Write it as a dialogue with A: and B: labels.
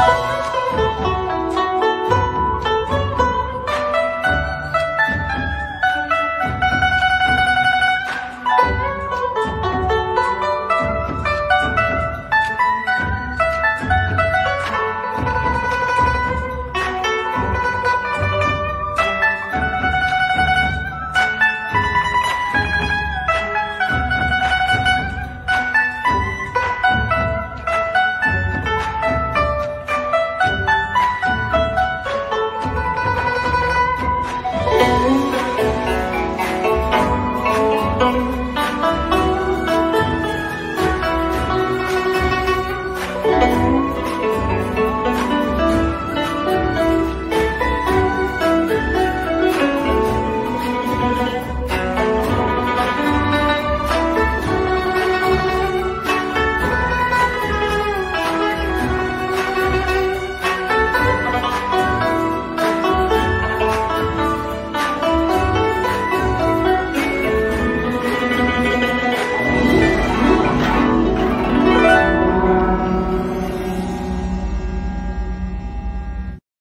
A: Música